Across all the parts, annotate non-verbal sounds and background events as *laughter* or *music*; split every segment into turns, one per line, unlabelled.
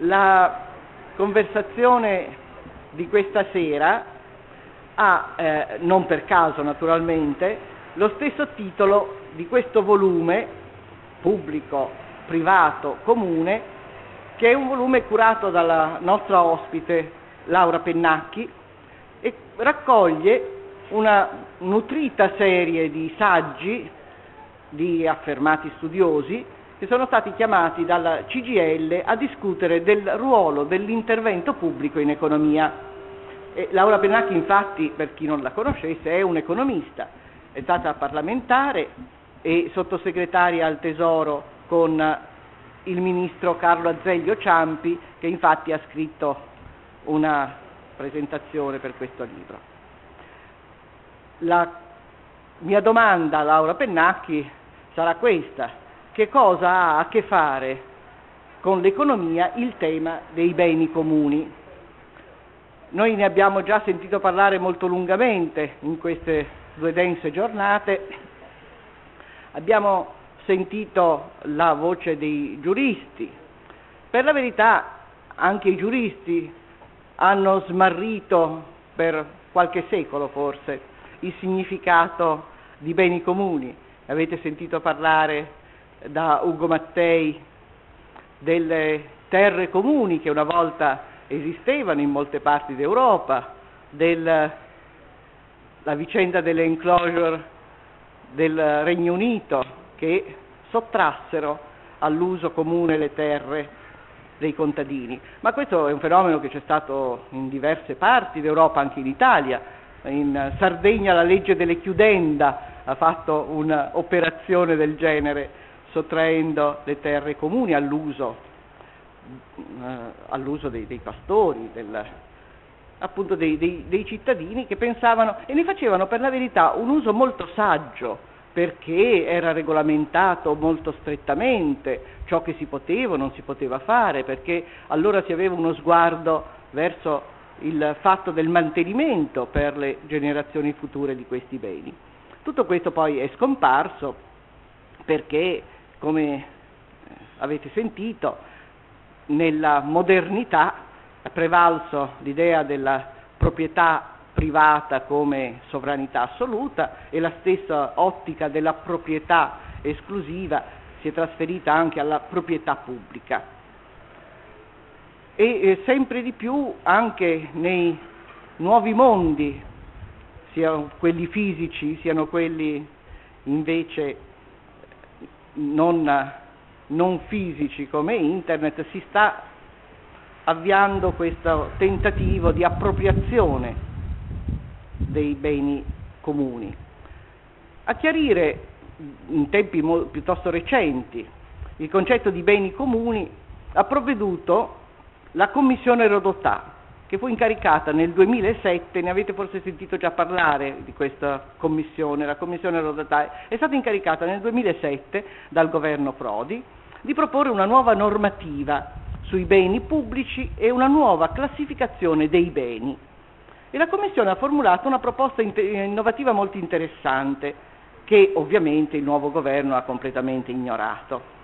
La conversazione di questa sera ha, eh, non per caso naturalmente, lo stesso titolo di questo volume pubblico, privato, comune, che è un volume curato dalla nostra ospite Laura Pennacchi e raccoglie una nutrita serie di saggi di affermati studiosi che sono stati chiamati dalla CGL a discutere del ruolo dell'intervento pubblico in economia. E Laura Pennacchi infatti, per chi non la conoscesse, è un economista, è stata parlamentare e sottosegretaria al Tesoro con il ministro Carlo Azeglio Ciampi, che infatti ha scritto una presentazione per questo libro. La mia domanda a Laura Pennacchi sarà questa che cosa ha a che fare con l'economia il tema dei beni comuni. Noi ne abbiamo già sentito parlare molto lungamente in queste due dense giornate, abbiamo sentito la voce dei giuristi. Per la verità anche i giuristi hanno smarrito per qualche secolo forse il significato di beni comuni. Avete sentito parlare da Ugo Mattei delle terre comuni che una volta esistevano in molte parti d'Europa, della vicenda delle enclosure del Regno Unito che sottrassero all'uso comune le terre dei contadini. Ma questo è un fenomeno che c'è stato in diverse parti d'Europa, anche in Italia. In Sardegna la legge delle chiudenda ha fatto un'operazione del genere sottraendo le terre comuni all'uso, eh, all'uso dei, dei, pastori, del, appunto dei, dei, dei cittadini che pensavano e ne facevano per la verità un uso molto saggio perché era regolamentato molto strettamente ciò che si poteva o non si poteva fare, perché allora si aveva uno sguardo verso il fatto del mantenimento per le generazioni future di questi beni. Tutto questo poi è scomparso perché come eh, avete sentito, nella modernità è prevalso l'idea della proprietà privata come sovranità assoluta e la stessa ottica della proprietà esclusiva si è trasferita anche alla proprietà pubblica. E eh, sempre di più anche nei nuovi mondi, siano quelli fisici, siano quelli invece non, non fisici come internet, si sta avviando questo tentativo di appropriazione dei beni comuni. A chiarire in tempi mo- piuttosto recenti il concetto di beni comuni ha provveduto la Commissione Rodotà, che fu incaricata nel 2007, ne avete forse sentito già parlare di questa commissione, la commissione Rodatai, è stata incaricata nel 2007 dal governo Prodi di proporre una nuova normativa sui beni pubblici e una nuova classificazione dei beni. E la Commissione ha formulato una proposta innovativa molto interessante che ovviamente il nuovo governo ha completamente ignorato.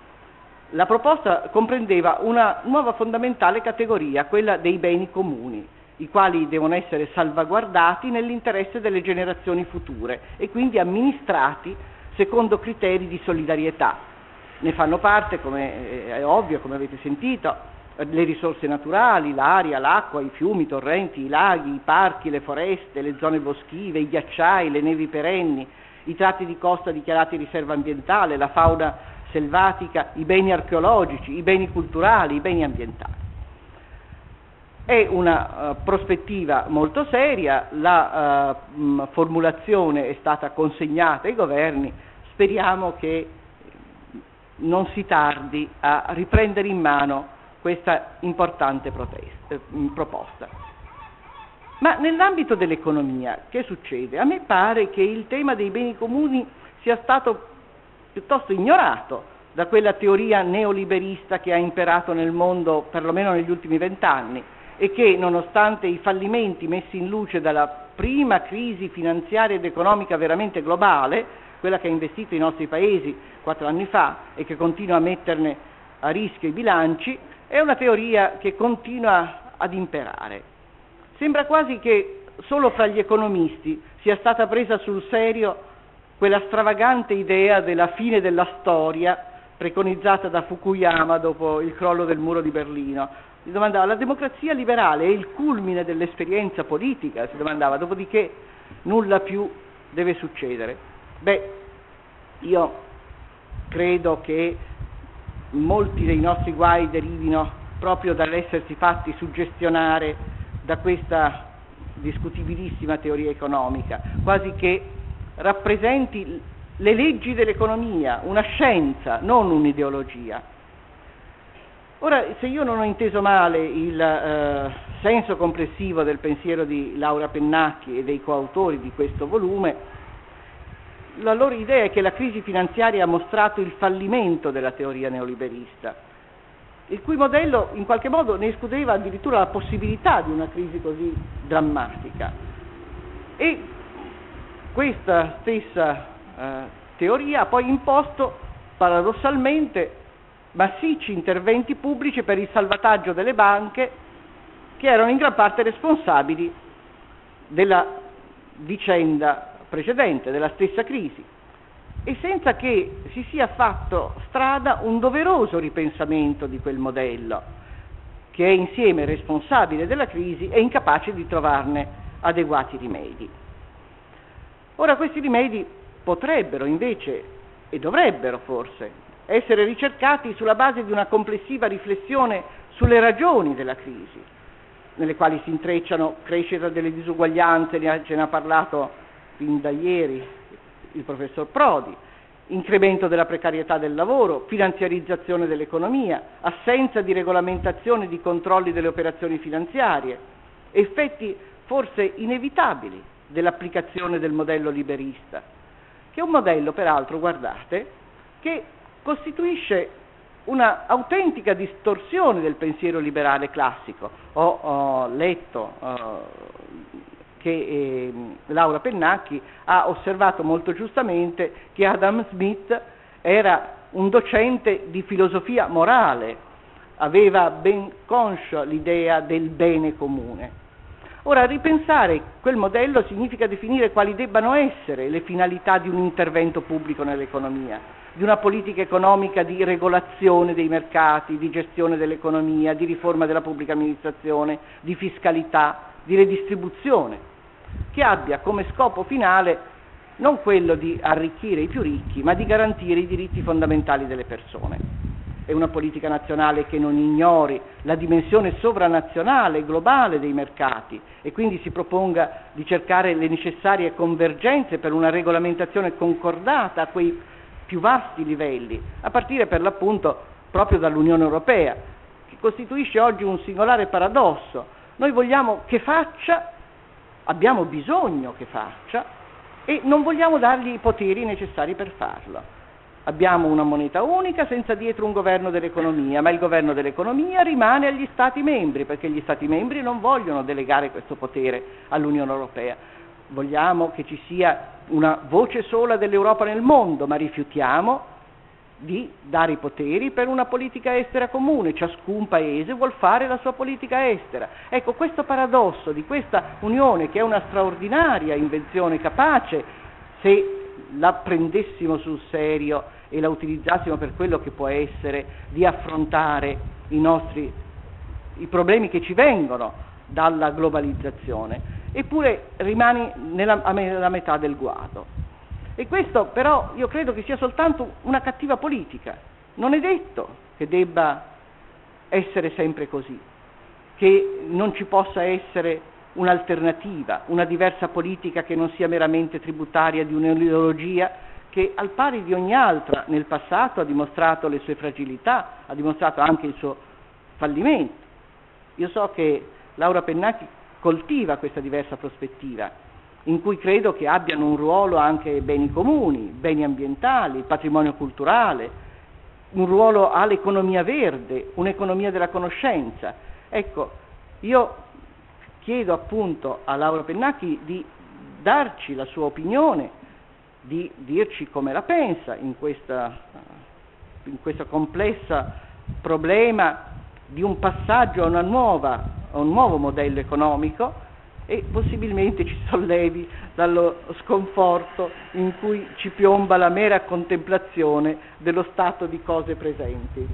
La proposta comprendeva una nuova fondamentale categoria, quella dei beni comuni, i quali devono essere salvaguardati nell'interesse delle generazioni future e quindi amministrati secondo criteri di solidarietà. Ne fanno parte, come è ovvio, come avete sentito, le risorse naturali, l'aria, l'acqua, i fiumi, i torrenti, i laghi, i parchi, le foreste, le zone boschive, i ghiacciai, le nevi perenni, i tratti di costa dichiarati riserva ambientale, la fauna selvatica, i beni archeologici, i beni culturali, i beni ambientali. È una uh, prospettiva molto seria, la uh, mh, formulazione è stata consegnata ai governi, speriamo che non si tardi a riprendere in mano questa importante protesta, eh, proposta. Ma nell'ambito dell'economia che succede? A me pare che il tema dei beni comuni sia stato piuttosto ignorato da quella teoria neoliberista che ha imperato nel mondo perlomeno negli ultimi vent'anni e che nonostante i fallimenti messi in luce dalla prima crisi finanziaria ed economica veramente globale, quella che ha investito i nostri paesi quattro anni fa e che continua a metterne a rischio i bilanci, è una teoria che continua ad imperare. Sembra quasi che solo fra gli economisti sia stata presa sul serio quella stravagante idea della fine della storia preconizzata da Fukuyama dopo il crollo del muro di Berlino. Si domandava, la democrazia liberale è il culmine dell'esperienza politica, si domandava, dopodiché nulla più deve succedere. Beh, io credo che molti dei nostri guai derivino proprio dall'essersi fatti suggestionare da questa discutibilissima teoria economica, quasi che rappresenti le leggi dell'economia, una scienza, non un'ideologia. Ora, se io non ho inteso male il eh, senso complessivo del pensiero di Laura Pennacchi e dei coautori di questo volume, la loro idea è che la crisi finanziaria ha mostrato il fallimento della teoria neoliberista, il cui modello in qualche modo ne escludeva addirittura la possibilità di una crisi così drammatica. E questa stessa eh, teoria ha poi imposto paradossalmente massicci interventi pubblici per il salvataggio delle banche che erano in gran parte responsabili della vicenda precedente, della stessa crisi, e senza che si sia fatto strada un doveroso ripensamento di quel modello, che è insieme responsabile della crisi e incapace di trovarne adeguati rimedi. Ora questi rimedi potrebbero invece, e dovrebbero forse, essere ricercati sulla base di una complessiva riflessione sulle ragioni della crisi, nelle quali si intrecciano crescita delle disuguaglianze, ce ne ha parlato fin da ieri il professor Prodi, incremento della precarietà del lavoro, finanziarizzazione dell'economia, assenza di regolamentazione e di controlli delle operazioni finanziarie, effetti forse inevitabili dell'applicazione del modello liberista, che è un modello, peraltro, guardate, che costituisce una autentica distorsione del pensiero liberale classico. Ho, ho letto uh, che eh, Laura Pennacchi ha osservato molto giustamente che Adam Smith era un docente di filosofia morale, aveva ben conscia l'idea del bene comune. Ora, ripensare quel modello significa definire quali debbano essere le finalità di un intervento pubblico nell'economia, di una politica economica di regolazione dei mercati, di gestione dell'economia, di riforma della pubblica amministrazione, di fiscalità, di redistribuzione, che abbia come scopo finale non quello di arricchire i più ricchi, ma di garantire i diritti fondamentali delle persone è una politica nazionale che non ignori la dimensione sovranazionale, globale dei mercati e quindi si proponga di cercare le necessarie convergenze per una regolamentazione concordata a quei più vasti livelli, a partire per l'appunto proprio dall'Unione Europea, che costituisce oggi un singolare paradosso. Noi vogliamo che faccia, abbiamo bisogno che faccia e non vogliamo dargli i poteri necessari per farlo. Abbiamo una moneta unica senza dietro un governo dell'economia, ma il governo dell'economia rimane agli Stati membri, perché gli Stati membri non vogliono delegare questo potere all'Unione Europea. Vogliamo che ci sia una voce sola dell'Europa nel mondo, ma rifiutiamo di dare i poteri per una politica estera comune, ciascun paese vuol fare la sua politica estera. Ecco, questo paradosso di questa Unione, che è una straordinaria invenzione capace, se la prendessimo sul serio e la utilizzassimo per quello che può essere di affrontare i nostri i problemi che ci vengono dalla globalizzazione, eppure rimani nella, nella metà del guado. E questo però io credo che sia soltanto una cattiva politica. Non è detto che debba essere sempre così, che non ci possa essere un'alternativa, una diversa politica che non sia meramente tributaria di un'ideologia che al pari di ogni altra nel passato ha dimostrato le sue fragilità, ha dimostrato anche il suo fallimento. Io so che Laura Pennacchi coltiva questa diversa prospettiva, in cui credo che abbiano un ruolo anche beni comuni, beni ambientali, patrimonio culturale, un ruolo all'economia verde, un'economia della conoscenza. Ecco, io chiedo appunto a Laura Pennacchi di darci la sua opinione, di dirci come la pensa in, questa, in questo complesso problema di un passaggio a, nuova, a un nuovo modello economico e possibilmente ci sollevi dallo sconforto in cui ci piomba la mera contemplazione dello stato di cose presenti.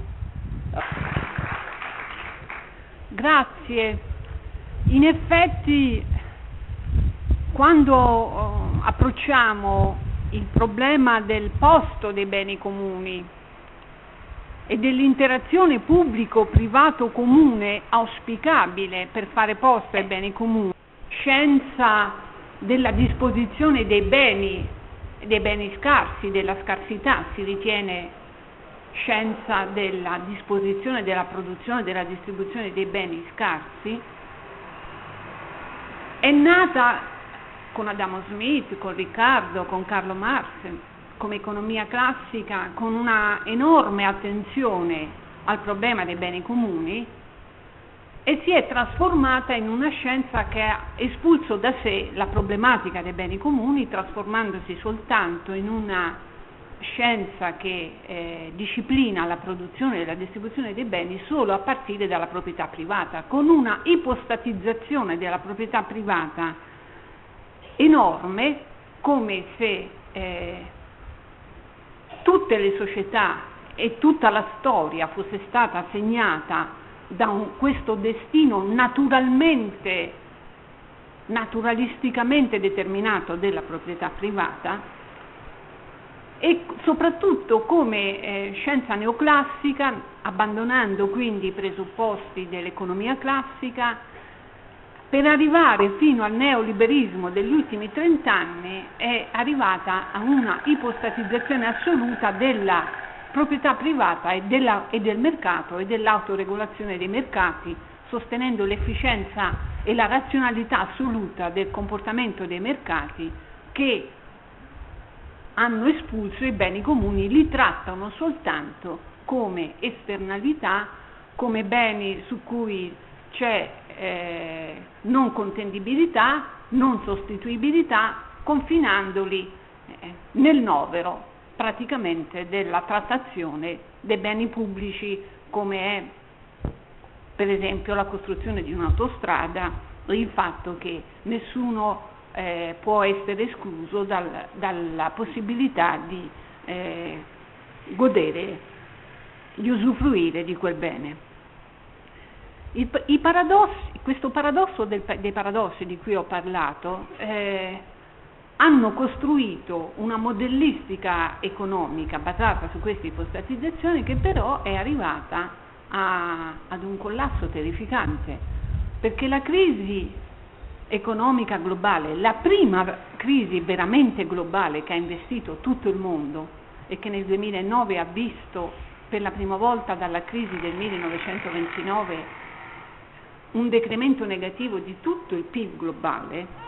Grazie. In effetti quando oh, approcciamo il problema del posto dei beni comuni e dell'interazione pubblico-privato comune auspicabile per fare posto ai beni comuni, scienza della disposizione dei beni, dei beni scarsi, della scarsità, si ritiene scienza della disposizione, della produzione, della distribuzione dei beni scarsi, è nata con Adamo Smith, con Riccardo, con Carlo Marx, come economia classica, con una enorme attenzione al problema dei beni comuni, e si è trasformata in una scienza che ha espulso da sé la problematica dei beni comuni, trasformandosi soltanto in una scienza che eh, disciplina la produzione e la distribuzione dei beni solo a partire dalla proprietà privata, con una ipostatizzazione della proprietà privata enorme, come se eh, tutte le società e tutta la storia fosse stata segnata da un, questo destino naturalmente, naturalisticamente determinato della proprietà privata e soprattutto come eh, scienza neoclassica, abbandonando quindi i presupposti dell'economia classica, per arrivare fino al neoliberismo degli ultimi trent'anni è arrivata a una ipostatizzazione assoluta della proprietà privata e, della, e del mercato e dell'autoregolazione dei mercati, sostenendo l'efficienza e la razionalità assoluta del comportamento dei mercati che hanno espulso i beni comuni, li trattano soltanto come esternalità, come beni su cui c'è eh, non contendibilità, non sostituibilità, confinandoli eh, nel novero praticamente della trattazione dei beni pubblici come è per esempio la costruzione di un'autostrada, il fatto che nessuno eh, può essere escluso dal, dalla possibilità di eh, godere, di usufruire di quel bene. Il, paradossi, questo paradosso del, dei paradossi di cui ho parlato eh, hanno costruito una modellistica economica basata su queste ipostatizzazioni che però è arrivata a, ad un collasso terrificante, perché la crisi economica globale, la prima crisi veramente globale che ha investito tutto il mondo e che nel 2009 ha visto per la prima volta dalla crisi del 1929 un decremento negativo di tutto il PIL globale,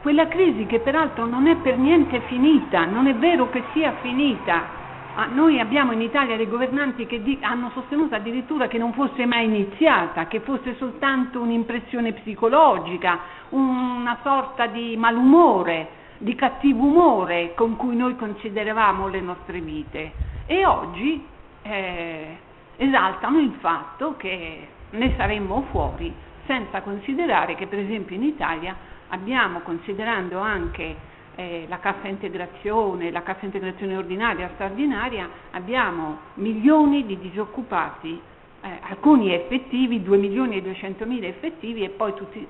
quella crisi che peraltro non è per niente finita, non è vero che sia finita. Ah, noi abbiamo in Italia dei governanti che di- hanno sostenuto addirittura che non fosse mai iniziata, che fosse soltanto un'impressione psicologica, una sorta di malumore, di cattivo umore con cui noi consideravamo le nostre vite. E oggi eh, esaltano il fatto che ne saremmo fuori senza considerare che per esempio in Italia abbiamo, considerando anche eh, la cassa integrazione, la cassa integrazione ordinaria, straordinaria, abbiamo milioni di disoccupati, eh, alcuni effettivi, 2 milioni e 200 mila effettivi e poi tutti,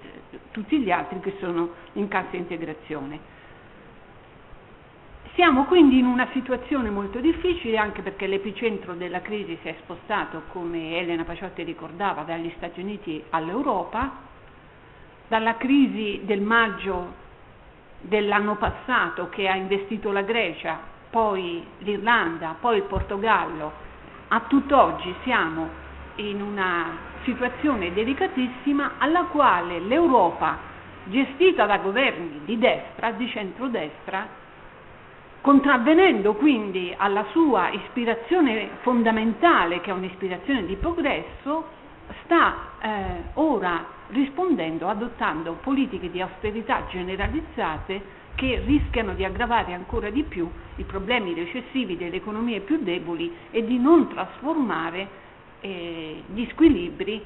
tutti gli altri che sono in cassa integrazione. Siamo quindi in una situazione molto difficile anche perché l'epicentro della crisi si è spostato, come Elena Paciotti ricordava, dagli Stati Uniti all'Europa, dalla crisi del maggio dell'anno passato che ha investito la Grecia, poi l'Irlanda, poi il Portogallo, a tutt'oggi siamo in una situazione delicatissima alla quale l'Europa, gestita da governi di destra, di centrodestra, contravvenendo quindi alla sua ispirazione fondamentale, che è un'ispirazione di progresso, sta eh, ora rispondendo, adottando politiche di austerità generalizzate che rischiano di aggravare ancora di più i problemi recessivi delle economie più deboli e di non trasformare eh, gli squilibri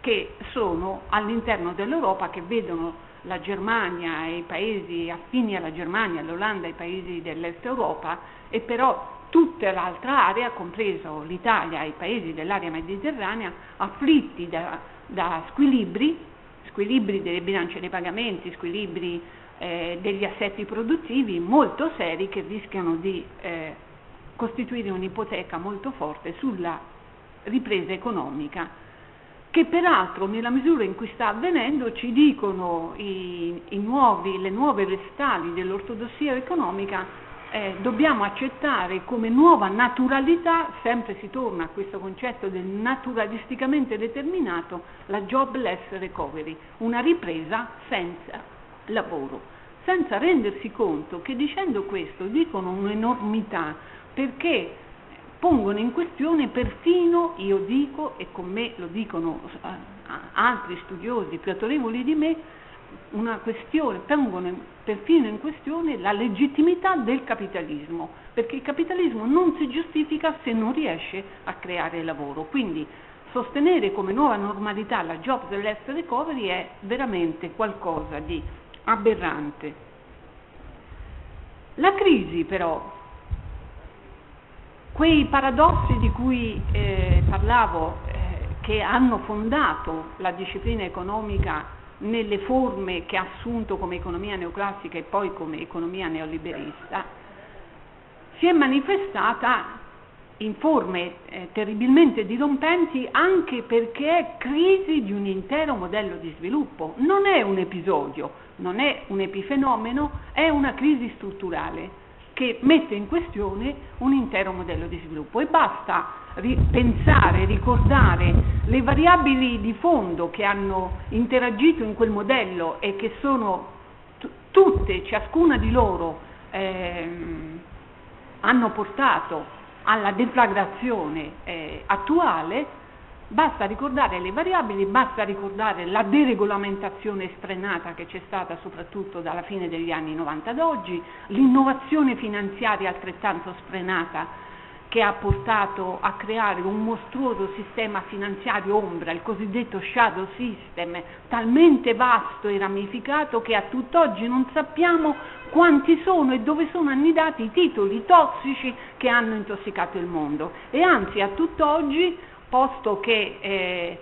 che sono all'interno dell'Europa, che vedono la Germania e i paesi affini alla Germania, l'Olanda e i paesi dell'Est Europa, e però tutta l'altra area, compreso l'Italia e i paesi dell'area mediterranea, afflitti da, da squilibri, squilibri delle bilance dei pagamenti, squilibri eh, degli assetti produttivi molto seri che rischiano di eh, costituire un'ipoteca molto forte sulla ripresa economica che peraltro nella misura in cui sta avvenendo ci dicono i, i nuovi, le nuove vestali dell'ortodossia economica eh, dobbiamo accettare come nuova naturalità, sempre si torna a questo concetto del naturalisticamente determinato, la jobless recovery, una ripresa senza lavoro, senza rendersi conto che dicendo questo dicono un'enormità perché pongono in questione perfino, io dico, e con me lo dicono eh, altri studiosi più autorevoli di me, una questione, pongono perfino in questione la legittimità del capitalismo, perché il capitalismo non si giustifica se non riesce a creare lavoro. Quindi sostenere come nuova normalità la jobless recovery è veramente qualcosa di aberrante. La crisi però, quei paradossi di cui eh, parlavo, eh, che hanno fondato la disciplina economica nelle forme che ha assunto come economia neoclassica e poi come economia neoliberista, si è manifestata in forme eh, terribilmente dirompenti anche perché è crisi di un intero modello di sviluppo. Non è un episodio, non è un epifenomeno, è una crisi strutturale che mette in questione un intero modello di sviluppo e basta pensare, ricordare le variabili di fondo che hanno interagito in quel modello e che sono t- tutte, ciascuna di loro, ehm, hanno portato alla deflagrazione eh, attuale, basta ricordare le variabili, basta ricordare la deregolamentazione sfrenata che c'è stata soprattutto dalla fine degli anni 90 ad oggi, l'innovazione finanziaria altrettanto sfrenata che ha portato a creare un mostruoso sistema finanziario ombra, il cosiddetto shadow system, talmente vasto e ramificato che a tutt'oggi non sappiamo quanti sono e dove sono annidati i titoli tossici che hanno intossicato il mondo. E anzi, a tutt'oggi, posto che eh,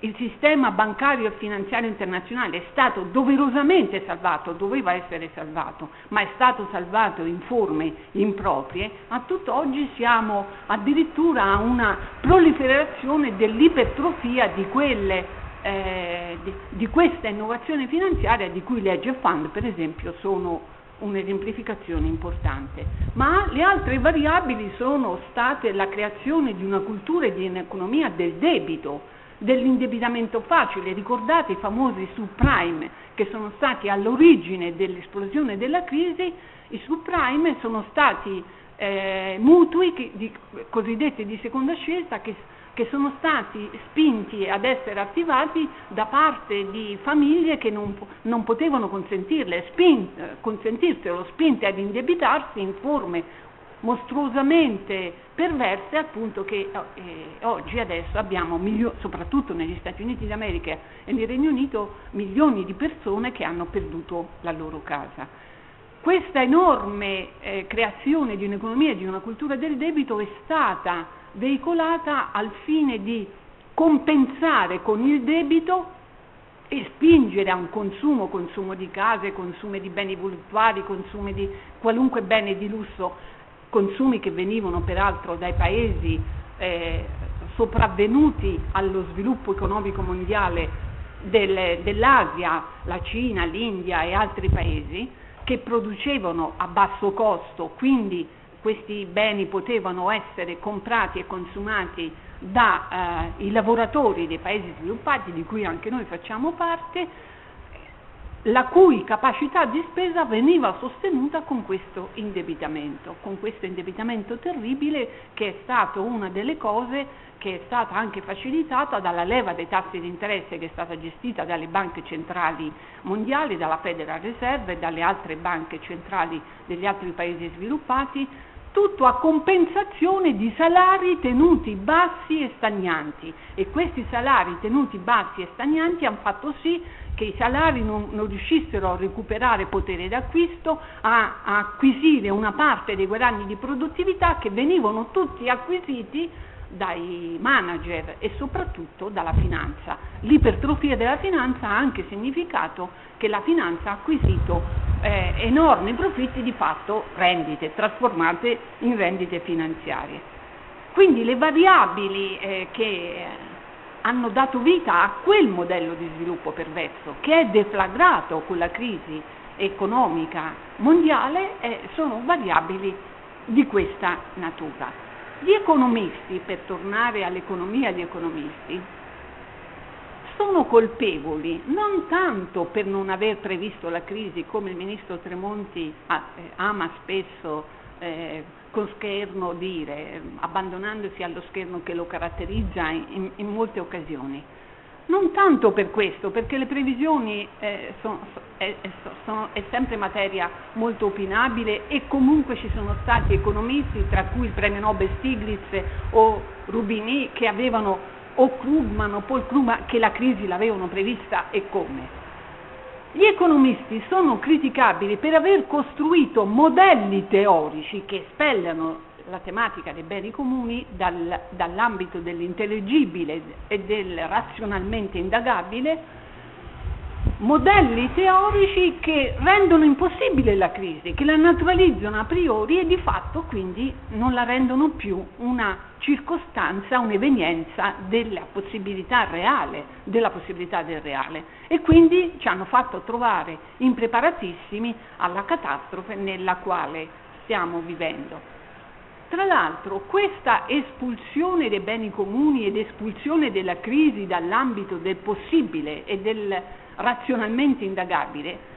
il sistema bancario e finanziario internazionale è stato doverosamente salvato, doveva essere salvato, ma è stato salvato in forme improprie, a tutt'oggi siamo addirittura a una proliferazione dell'ipertrofia di, quelle, eh, di, di questa innovazione finanziaria di cui le hedge fund per esempio sono un'esemplificazione importante, ma le altre variabili sono state la creazione di una cultura e di un'economia del debito, dell'indebitamento facile, ricordate i famosi subprime che sono stati all'origine dell'esplosione della crisi, i subprime sono stati eh, mutui che, di, cosiddetti di seconda scelta che, che, sono stati spinti ad essere attivati da parte di famiglie che non, non potevano consentirle, spin, consentirselo, spinte ad indebitarsi in forme mostruosamente perverse appunto che eh, oggi adesso abbiamo, milio- soprattutto negli Stati Uniti d'America e nel Regno Unito, milioni di persone che hanno perduto la loro casa. Questa enorme eh, creazione di un'economia e di una cultura del debito è stata veicolata al fine di compensare con il debito e spingere a un consumo, consumo di case, consumo di beni voluttuari, consumo di qualunque bene di lusso consumi che venivano peraltro dai paesi eh, sopravvenuti allo sviluppo economico mondiale del, dell'Asia, la Cina, l'India e altri paesi, che producevano a basso costo, quindi questi beni potevano essere comprati e consumati dai eh, lavoratori dei paesi sviluppati, di cui anche noi facciamo parte, la cui capacità di spesa veniva sostenuta con questo indebitamento, con questo indebitamento terribile che è stato una delle cose che è stata anche facilitata dalla leva dei tassi di interesse che è stata gestita dalle banche centrali mondiali, dalla Federal Reserve e dalle altre banche centrali degli altri paesi sviluppati, tutto a compensazione di salari tenuti bassi e stagnanti. E questi salari tenuti bassi e stagnanti hanno fatto sì che i salari non, non riuscissero a recuperare potere d'acquisto, a, a acquisire una parte dei guadagni di produttività che venivano tutti acquisiti dai manager e soprattutto dalla finanza. L'ipertrofia della finanza ha anche significato che la finanza ha acquisito eh, enormi profitti di fatto rendite, trasformate in rendite finanziarie. Quindi le variabili eh, che hanno dato vita a quel modello di sviluppo perverso che è deflagrato con la crisi economica mondiale eh, sono variabili di questa natura. Gli economisti, per tornare all'economia di economisti, sono colpevoli non tanto per non aver previsto la crisi, come il ministro Tremonti eh, ama spesso eh, con scherno dire, abbandonandosi allo scherno che lo caratterizza in, in molte occasioni, non tanto per questo, perché le previsioni eh, sono, è, sono, è, sempre materia molto opinabile e comunque ci sono stati economisti, tra cui il premio Nobel Stiglitz o Rubini, che avevano, o Krugman o Paul Krugman, che la crisi l'avevano prevista e come. Gli economisti sono criticabili per aver costruito modelli teorici che spellano la tematica dei beni comuni dal, dall'ambito dell'intellegibile e del razionalmente indagabile, modelli teorici che rendono impossibile la crisi, che la naturalizzano a priori e di fatto quindi non la rendono più una circostanza, un'evenienza della possibilità reale, della possibilità del reale e quindi ci hanno fatto trovare impreparatissimi alla catastrofe nella quale stiamo vivendo. Tra l'altro questa espulsione dei beni comuni ed espulsione della crisi dall'ambito del possibile e del razionalmente indagabile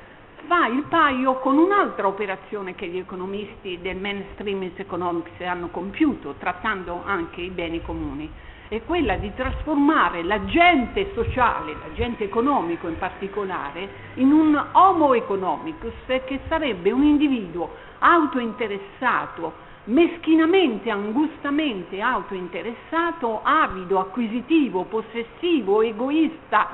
fa il paio con un'altra operazione che gli economisti del mainstream economics hanno compiuto, trattando anche i beni comuni, è quella di trasformare l'agente sociale, l'agente economico in particolare, in un homo economicus che sarebbe un individuo autointeressato, meschinamente, angustamente autointeressato, avido, acquisitivo, possessivo, egoista,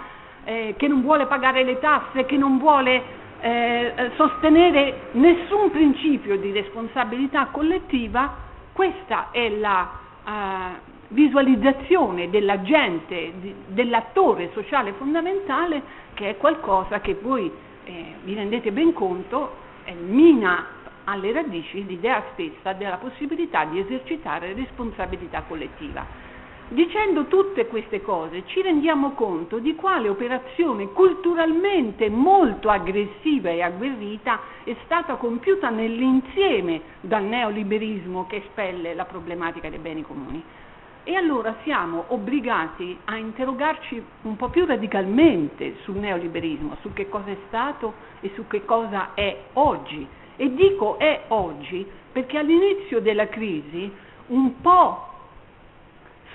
eh, che non vuole pagare le tasse, che non vuole eh, sostenere nessun principio di responsabilità collettiva, questa è la eh, visualizzazione dell'agente, dell'attore sociale fondamentale, che è qualcosa che voi eh, vi rendete ben conto, mina alle radici l'idea stessa della possibilità di esercitare responsabilità collettiva. Dicendo tutte queste cose ci rendiamo conto di quale operazione culturalmente molto aggressiva e agguerrita è stata compiuta nell'insieme dal neoliberismo che espelle la problematica dei beni comuni. E allora siamo obbligati a interrogarci un po' più radicalmente sul neoliberismo, su che cosa è stato e su che cosa è oggi e dico è oggi perché all'inizio della crisi, un po'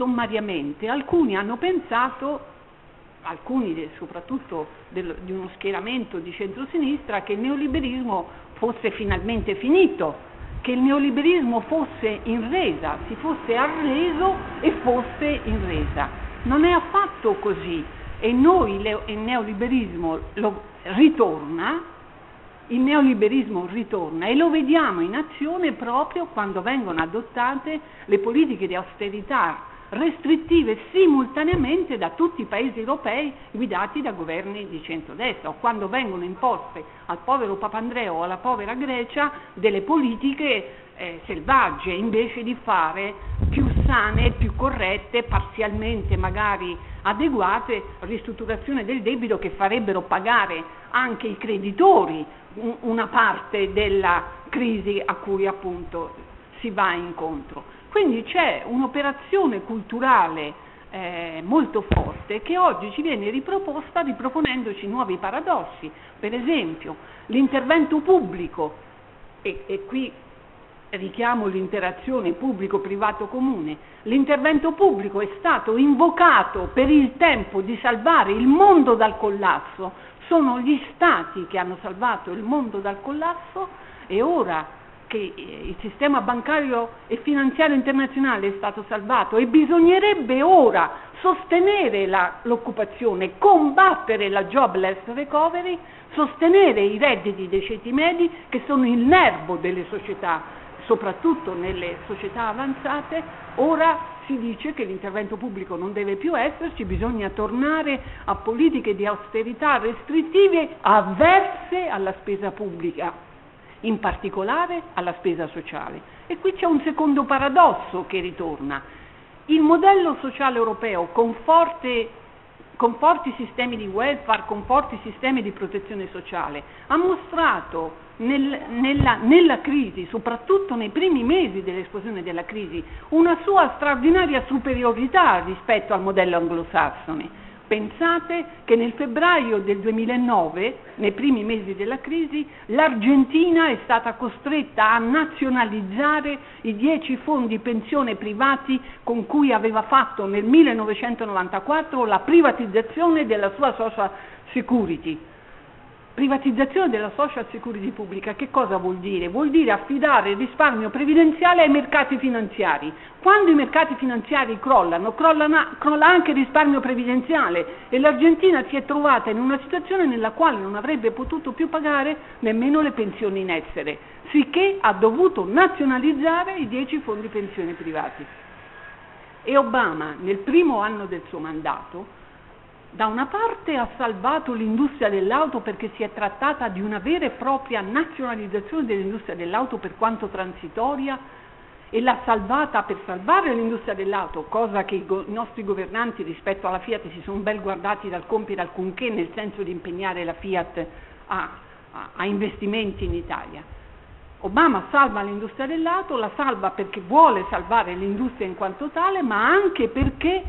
sommariamente, alcuni hanno pensato, alcuni soprattutto del, di uno schieramento di centrosinistra, che il neoliberismo fosse finalmente finito, che il neoliberismo fosse in resa, si fosse arreso e fosse in resa. Non è affatto così e noi il neoliberismo lo ritorna il neoliberismo ritorna e lo vediamo in azione proprio quando vengono adottate le politiche di austerità restrittive simultaneamente da tutti i paesi europei guidati da governi di centrodestra o quando vengono imposte al povero Papandreou o alla povera Grecia delle politiche eh, selvagge invece di fare più sane, più corrette, parzialmente magari adeguate ristrutturazione del debito che farebbero pagare anche i creditori una parte della crisi a cui appunto si va incontro. Quindi c'è un'operazione culturale eh, molto forte che oggi ci viene riproposta riproponendoci nuovi paradossi. Per esempio l'intervento pubblico, e, e qui richiamo l'interazione pubblico-privato comune, l'intervento pubblico è stato invocato per il tempo di salvare il mondo dal collasso, sono gli stati che hanno salvato il mondo dal collasso e ora che il sistema bancario e finanziario internazionale è stato salvato e bisognerebbe ora sostenere l'occupazione, combattere la jobless recovery, sostenere i redditi dei ceti medi che sono il nervo delle società, soprattutto nelle società avanzate, ora si dice che l'intervento pubblico non deve più esserci, bisogna tornare a politiche di austerità restrittive avverse alla spesa pubblica in particolare alla spesa sociale. E qui c'è un secondo paradosso che ritorna. Il modello sociale europeo con, forte, con forti sistemi di welfare, con forti sistemi di protezione sociale, ha mostrato nel, nella, nella, crisi, soprattutto nei primi mesi dell'esplosione della crisi, una sua straordinaria superiorità rispetto al modello anglosassone. Pensate che nel febbraio del 2009, nei primi mesi della crisi, l'Argentina è stata costretta a nazionalizzare i dieci fondi pensione privati con cui aveva fatto nel 1994 la privatizzazione della sua social security. Privatizzazione della social security pubblica che cosa vuol dire? Vuol dire affidare il risparmio previdenziale ai mercati finanziari. Quando i mercati finanziari crollano, crollano, crolla anche il risparmio previdenziale e l'Argentina si è trovata in una situazione nella quale non avrebbe potuto più pagare nemmeno le pensioni in essere, sicché ha dovuto nazionalizzare i 10 fondi pensione privati. E Obama nel primo anno del suo mandato da una parte ha salvato l'industria dell'auto perché si è trattata di una vera e propria nazionalizzazione dell'industria dell'auto per quanto transitoria e l'ha salvata per salvare l'industria dell'auto, cosa che i, go- i, nostri governanti rispetto alla Fiat si sono ben guardati dal compiere alcunché nel senso di impegnare la Fiat a, a, a investimenti in Italia. Obama salva l'industria dell'auto, la salva perché vuole salvare l'industria in quanto tale, ma anche perché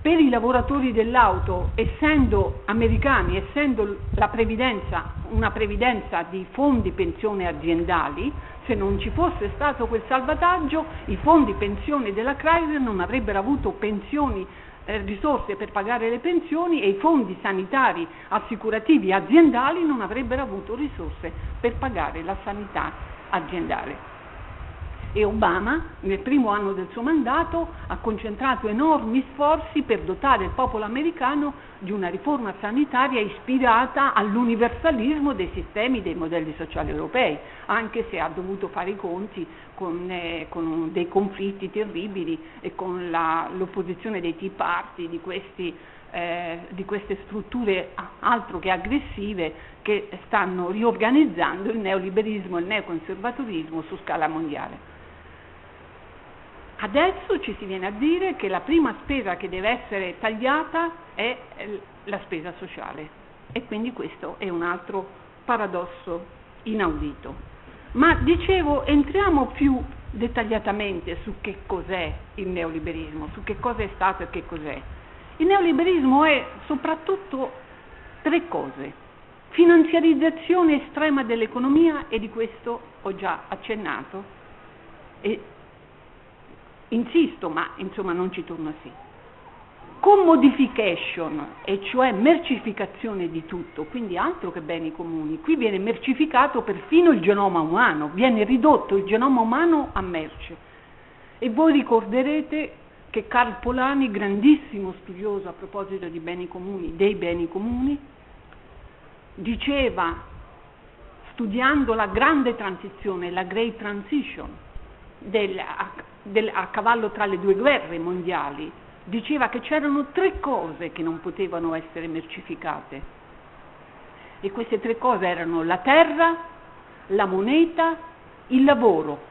per i lavoratori dell'auto, essendo americani, essendo previdenza una previdenza di fondi pensione aziendali, se non ci fosse stato quel salvataggio, i fondi pensione della Chrysler non avrebbero avuto pensioni, eh, risorse per pagare le pensioni e i fondi sanitari assicurativi aziendali non avrebbero avuto risorse per pagare la sanità aziendale e Obama nel primo anno del suo mandato ha concentrato enormi sforzi per dotare il popolo americano di una riforma sanitaria ispirata all'universalismo dei sistemi dei modelli sociali europei, anche se ha dovuto fare i conti con, eh, con dei conflitti terribili e con la, l'opposizione dei Tea Party, di, questi, eh, di queste strutture altro che aggressive che stanno riorganizzando il neoliberismo e il neoconservatorismo su scala mondiale. Adesso ci si viene a dire che la prima spesa che deve essere tagliata è la spesa sociale e quindi questo è un altro paradosso inaudito. Ma dicevo, entriamo più dettagliatamente su che cos'è il neoliberismo, su che cosa è stato e che cos'è. Il neoliberismo è soprattutto tre cose. Finanziarizzazione estrema dell'economia e di questo ho già accennato e Insisto, ma insomma non ci torno sì. Commodification, e cioè mercificazione di tutto, quindi altro che beni comuni. Qui viene mercificato perfino il genoma umano, viene ridotto il genoma umano a merce. E voi ricorderete che Carl Polani, grandissimo studioso a proposito di beni comuni, dei beni comuni, diceva, studiando la grande transizione, la Great Transition, del, del, a cavallo tra le due guerre mondiali, diceva che c'erano tre cose che non potevano essere mercificate. E queste tre cose erano la terra, la moneta, il lavoro.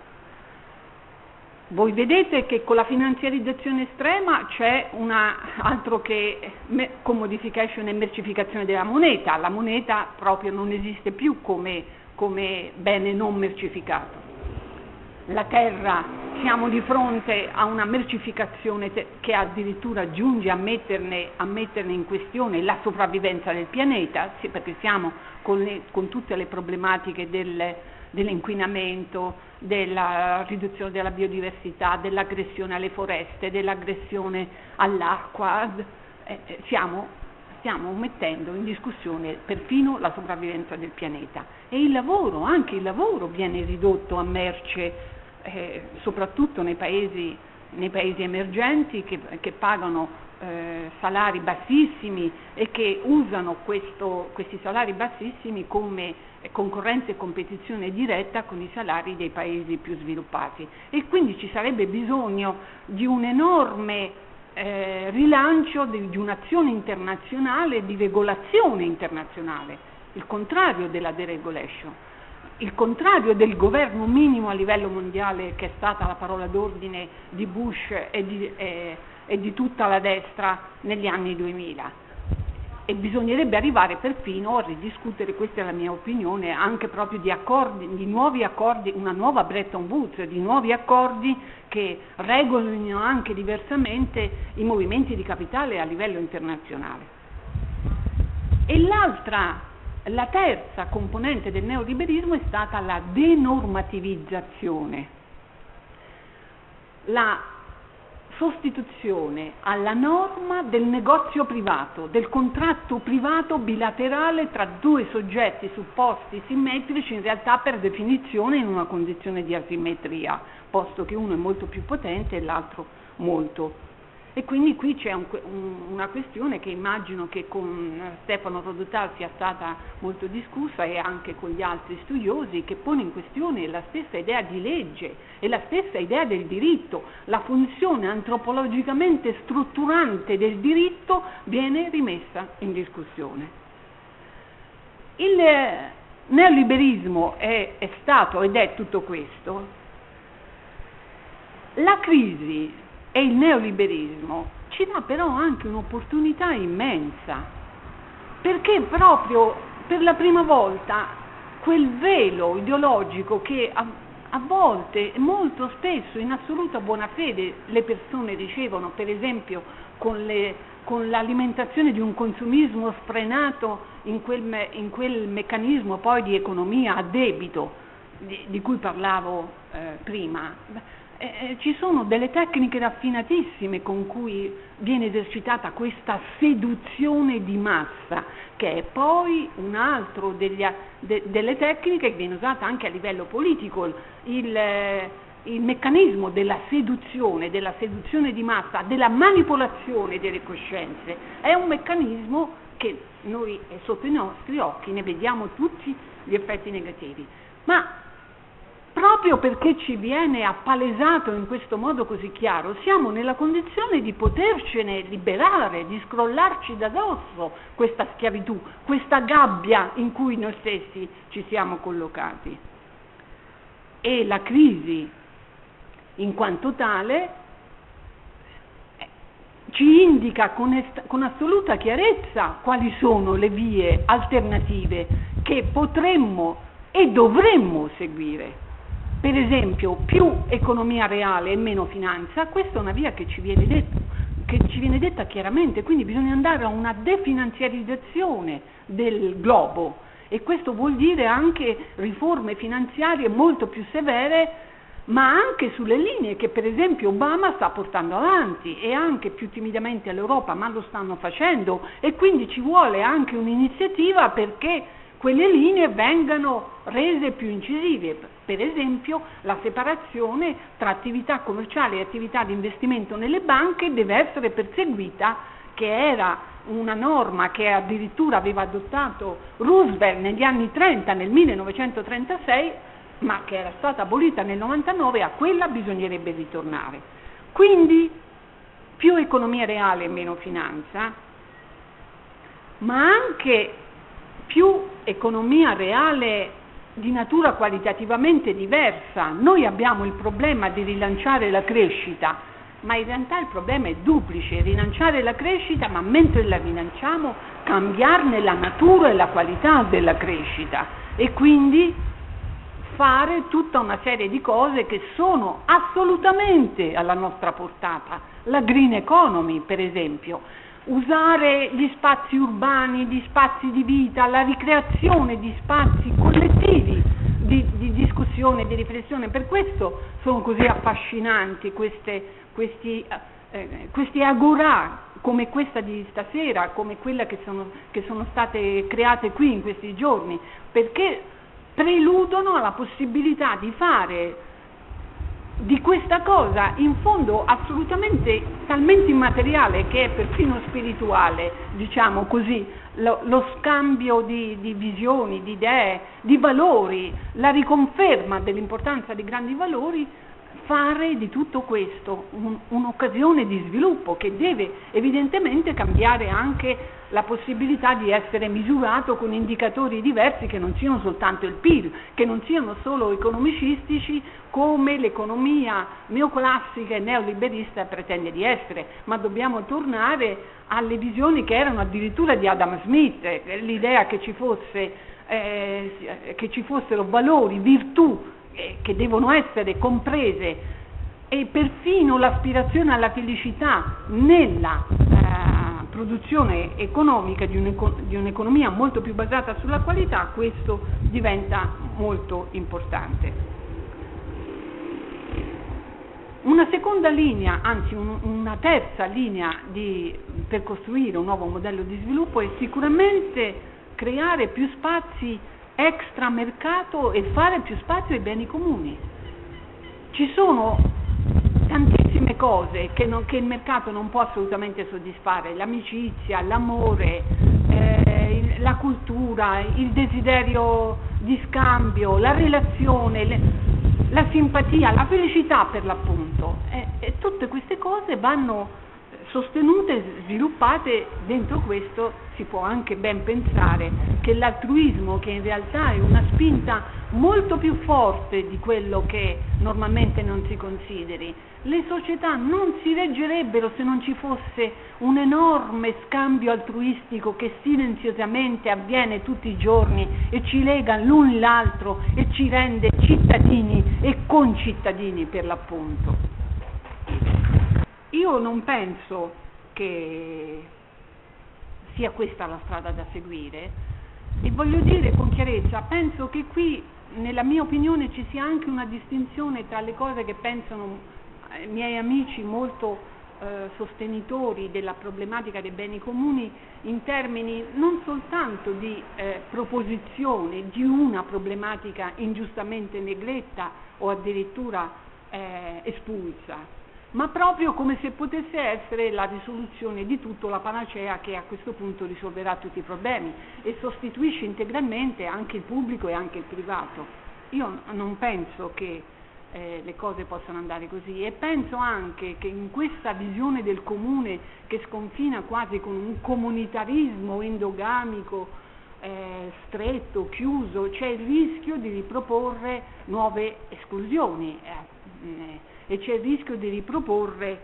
Voi vedete che con la finanziarizzazione estrema c'è una, altro che commodification e mercificazione della moneta, la moneta proprio non esiste più come, come bene non mercificato. La terra siamo di fronte a una mercificazione che addirittura giunge a metterne, a metterne in questione la sopravvivenza del pianeta, perché siamo con, le, con tutte le problematiche del, dell'inquinamento, della riduzione della biodiversità, dell'aggressione alle foreste, dell'aggressione all'acqua, eh, eh siamo, stiamo mettendo in discussione perfino la sopravvivenza del pianeta. E il lavoro, anche il lavoro viene ridotto a merce, eh, soprattutto nei paesi, nei paesi emergenti che, che pagano eh, salari bassissimi e che usano questo, questi salari bassissimi come concorrenza e competizione diretta con i salari dei paesi più sviluppati. E quindi ci sarebbe bisogno di un enorme eh, rilancio di, di un'azione internazionale di regolazione internazionale, il contrario della deregulation, il contrario del governo minimo a livello mondiale che è stata la parola d'ordine di Bush e di, eh, e di tutta la destra negli anni 2000 e bisognerebbe arrivare perfino a ridiscutere, questa è la mia opinione, anche proprio di, accordi, di nuovi accordi, una nuova Bretton Woods, di nuovi accordi che regolino anche diversamente i movimenti di capitale a livello internazionale. E l'altra, la terza componente del neoliberismo è stata la denormativizzazione. La sostituzione alla norma del negozio privato, del contratto privato bilaterale tra due soggetti supposti simmetrici in realtà per definizione in una condizione di asimmetria, posto che uno è molto più potente e l'altro molto e quindi qui c'è un, un, una questione che immagino che con Stefano Rodutal sia stata molto discussa e anche con gli altri studiosi, che pone in questione la stessa idea di legge e la stessa idea del diritto. La funzione antropologicamente strutturante del diritto viene rimessa in discussione. Il neoliberismo è, è stato ed è tutto questo. La crisi e il neoliberismo ci dà però anche un'opportunità immensa, perché proprio per la prima volta quel velo ideologico che a, a volte, molto spesso, in assoluta buona fede le persone ricevono, per esempio con, le, con l'alimentazione di un consumismo sfrenato in quel, in quel, meccanismo poi di economia a debito di, di cui parlavo eh, prima eh, eh, ci sono delle tecniche raffinatissime con cui viene esercitata questa seduzione di massa, che è poi un altro degli, de, delle tecniche che viene usata anche a livello politico. Il, eh, il meccanismo della seduzione, della seduzione di massa, della manipolazione delle coscienze, è un meccanismo che noi sotto i nostri occhi ne vediamo tutti gli effetti negativi. Ma proprio perché ci viene appalesato in questo modo così chiaro, siamo nella condizione di potercene liberare, di scrollarci da dosso questa schiavitù, questa gabbia in cui noi stessi ci siamo collocati. E la crisi, in quanto tale, ci indica con, est- con assoluta chiarezza quali sono le vie alternative che potremmo e dovremmo seguire per esempio più economia reale e meno finanza, questa è una via che ci viene, detto, che ci viene detta chiaramente, quindi bisogna andare a una definanziarizzazione del globo e questo vuol dire anche riforme finanziarie molto più severe ma anche sulle linee che per esempio Obama sta portando avanti e anche più timidamente all'Europa, ma lo stanno facendo e quindi ci vuole anche un'iniziativa perché quelle linee vengano rese più incisive, per esempio la separazione tra attività commerciali e attività di investimento nelle banche deve essere perseguita, che era una norma che addirittura aveva adottato Roosevelt negli anni 30, nel 1936, ma che era stata abolita nel 99, a quella bisognerebbe ritornare. Quindi più economia reale e meno finanza, ma anche più economia reale di natura qualitativamente diversa. Noi abbiamo il problema di rilanciare la crescita, ma in realtà il problema è duplice, rilanciare la crescita, ma mentre la rilanciamo cambiarne la natura e la qualità della crescita e quindi fare tutta una serie di cose che sono assolutamente alla nostra portata. La green economy, per esempio, usare gli spazi urbani, gli spazi di vita, la ricreazione di spazi collettivi di, di discussione, di riflessione. Per questo sono così affascinanti queste, questi, eh, questi agorà come questa di stasera, come quelle che sono, che sono state create qui in questi giorni, perché preludono alla possibilità di fare di questa cosa in fondo assolutamente talmente immateriale che è perfino spirituale, diciamo così, lo, lo scambio di, di, visioni, di idee, di valori, la riconferma dell'importanza di grandi valori, fare di tutto questo un, un'occasione di sviluppo che deve evidentemente cambiare anche la possibilità di essere misurato con indicatori diversi che non siano soltanto il PIL, che non siano solo economicistici come l'economia neoclassica e neoliberista pretende di essere, ma dobbiamo tornare alle visioni che erano addirittura di Adam Smith, l'idea che ci, fosse, eh, che ci fossero valori, virtù eh, che devono essere comprese e perfino l'aspirazione alla felicità nella eh, produzione economica di, un'economia molto più basata sulla qualità, questo diventa molto importante. Una seconda linea, anzi un, una terza linea di, per costruire un nuovo modello di sviluppo è sicuramente creare più spazi extra mercato e fare più spazio ai beni comuni. Ci sono tantissime cose che, non, che il mercato non può assolutamente soddisfare, l'amicizia, l'amore, eh, la cultura, il desiderio di scambio, la relazione, le, la simpatia, la felicità per l'appunto. E, e tutte queste cose vanno sostenute sviluppate, dentro questo si può anche ben pensare che l'altruismo, che in realtà è una spinta molto più forte di quello che normalmente non si consideri, le società non si reggerebbero se non ci fosse un enorme scambio altruistico che silenziosamente avviene tutti i giorni e ci lega l'un l'altro e ci rende cittadini e concittadini per l'appunto. Io non penso che sia questa la strada da seguire e voglio dire con chiarezza, penso che qui nella mia opinione ci sia anche una distinzione tra le cose che pensano i miei amici molto eh, sostenitori della problematica dei beni comuni in termini non soltanto di eh, proposizione di una problematica ingiustamente negletta o addirittura eh, espulsa, ma proprio come se potesse essere la risoluzione di tutto, la panacea che a questo punto risolverà tutti i problemi e sostituisce integralmente anche il pubblico e anche il privato. Io non penso che eh, le cose possano andare così e penso anche che in questa visione del comune che sconfina quasi con un comunitarismo endogamico eh, stretto, chiuso, c'è il rischio di riproporre nuove esclusioni. Eh, e c'è il rischio di riproporre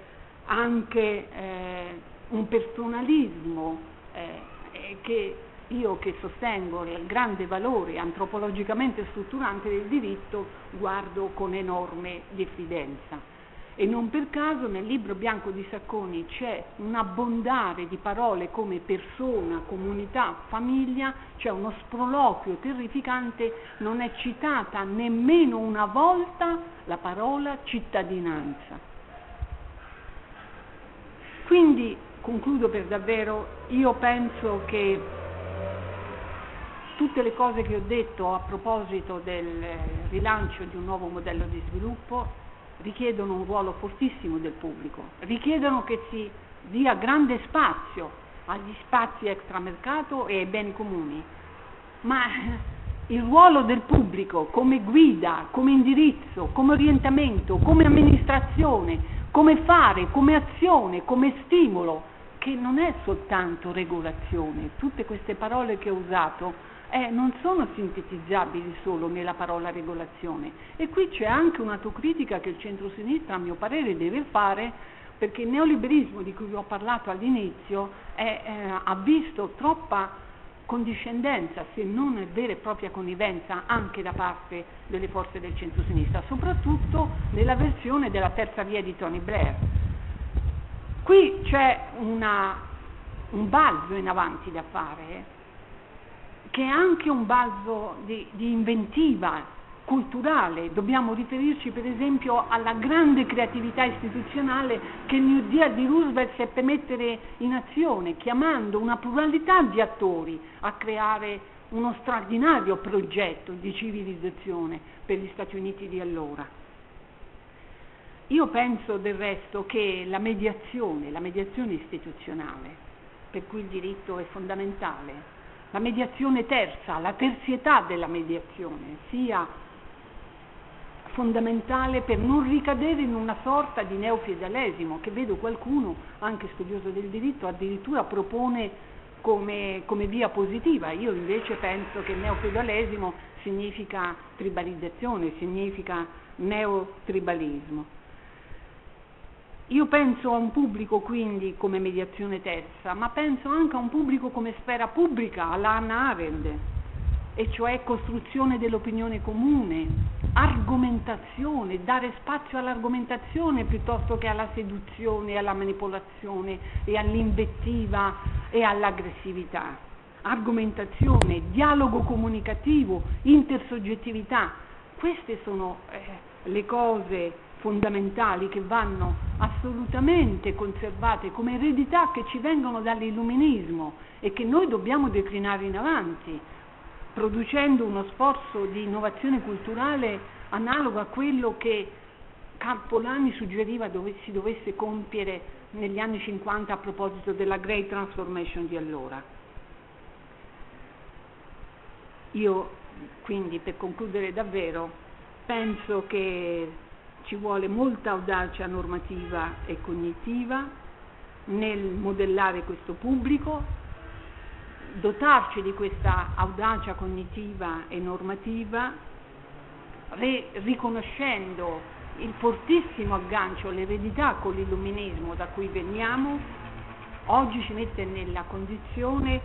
anche eh, un personalismo eh, che io che sostengo il grande valore antropologicamente strutturante del diritto guardo con enorme diffidenza. E non per caso nel libro bianco di Sacconi c'è un abbondare di parole come persona, comunità, famiglia, c'è uno sproloquio terrificante, non è citata nemmeno una volta la parola cittadinanza. Quindi, concludo per davvero, io penso che tutte le cose che ho detto a proposito del rilancio di un nuovo modello di sviluppo richiedono un ruolo fortissimo del pubblico, richiedono che si dia grande spazio agli spazi extramercato e ai beni comuni, ma il ruolo del pubblico come guida, come indirizzo, come orientamento, come amministrazione, come fare, come azione, come stimolo, che non è soltanto regolazione, tutte queste parole che ho usato eh, non sono sintetizzabili solo nella parola regolazione e qui c'è anche un'autocritica che il centro-sinistra a mio parere deve fare perché il neoliberismo di cui vi ho parlato all'inizio è, eh, ha visto troppa condiscendenza, se non vera e propria connivenza, anche da parte delle forze del centro-sinistra, soprattutto nella versione della terza via di Tony Blair. Qui c'è una, un balzo in avanti da fare, che è anche un balzo di, di inventiva culturale, dobbiamo riferirci per esempio alla grande creatività istituzionale che New Deal di Roosevelt seppe mettere in azione, chiamando una pluralità di attori a creare uno straordinario progetto di civilizzazione per gli Stati Uniti di allora. Io penso del resto che la mediazione, la mediazione istituzionale, per cui il diritto è fondamentale, la mediazione terza, la terzietà della mediazione, sia fondamentale per non ricadere in una sorta di neofeudalesimo che vedo qualcuno, anche studioso del diritto, addirittura propone come, come, via positiva. Io invece penso che neofeudalesimo significa tribalizzazione, significa neotribalismo. Io penso a un pubblico quindi come mediazione terza, ma penso anche a un pubblico come sfera pubblica, alla Hannah Arendt, e cioè costruzione dell'opinione comune, argomentazione, dare spazio all'argomentazione piuttosto che alla seduzione, alla manipolazione e all'invettiva e all'aggressività. Argomentazione, dialogo comunicativo, intersoggettività, queste sono eh, le cose fondamentali che vanno assolutamente conservate come eredità che ci vengono dall'illuminismo e che noi dobbiamo declinare in avanti producendo uno sforzo di innovazione culturale analogo a quello che Campolani suggeriva dove si dovesse compiere negli anni 50 a proposito della Great Transformation di allora. Io quindi per concludere davvero penso che ci vuole molta audacia normativa e cognitiva nel modellare questo pubblico, dotarci di questa audacia cognitiva e normativa, re- riconoscendo il fortissimo aggancio, l'eredità con l'illuminismo da cui veniamo, oggi ci mette nella condizione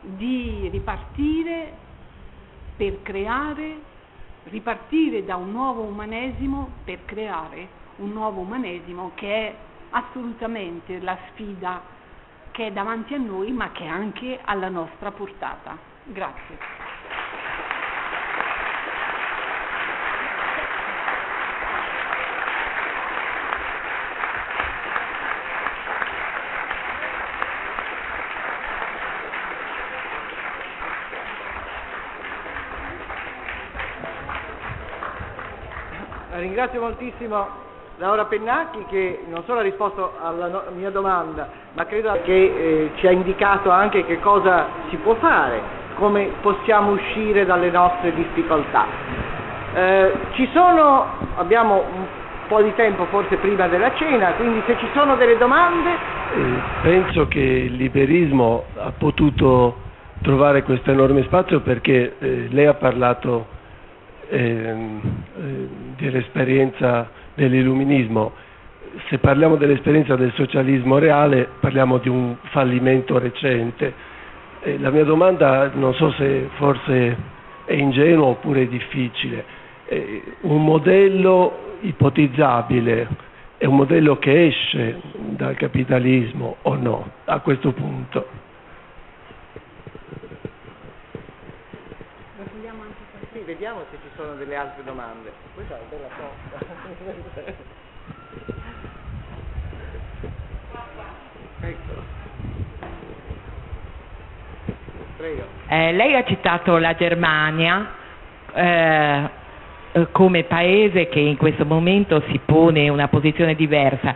di ripartire per creare, ripartire da un nuovo umanesimo per creare un nuovo umanesimo che è assolutamente la sfida che è davanti a noi ma che è anche alla nostra portata. Grazie.
Ringrazio moltissimo Laura Pennacchi che non solo ha risposto alla no- mia domanda, ma credo che eh, ci ha indicato anche che cosa si può fare, come possiamo uscire dalle nostre difficoltà. Eh, ci sono, abbiamo un po' di tempo forse prima della cena, quindi se ci sono delle domande.
Penso che il liberismo ha potuto trovare questo enorme spazio perché eh, lei ha parlato ehm, eh, dell'esperienza dell'illuminismo. Se parliamo dell'esperienza del socialismo reale parliamo di un fallimento recente. Eh, la mia domanda non so se forse è ingenuo oppure è difficile. Eh, un modello ipotizzabile è un modello che esce dal capitalismo o no a questo punto?
Vediamo se ci sono delle altre domande. Questa è una bella cosa. Eccolo. Prego.
Eh, lei ha citato la Germania eh, come paese che in questo momento si pone in una posizione diversa.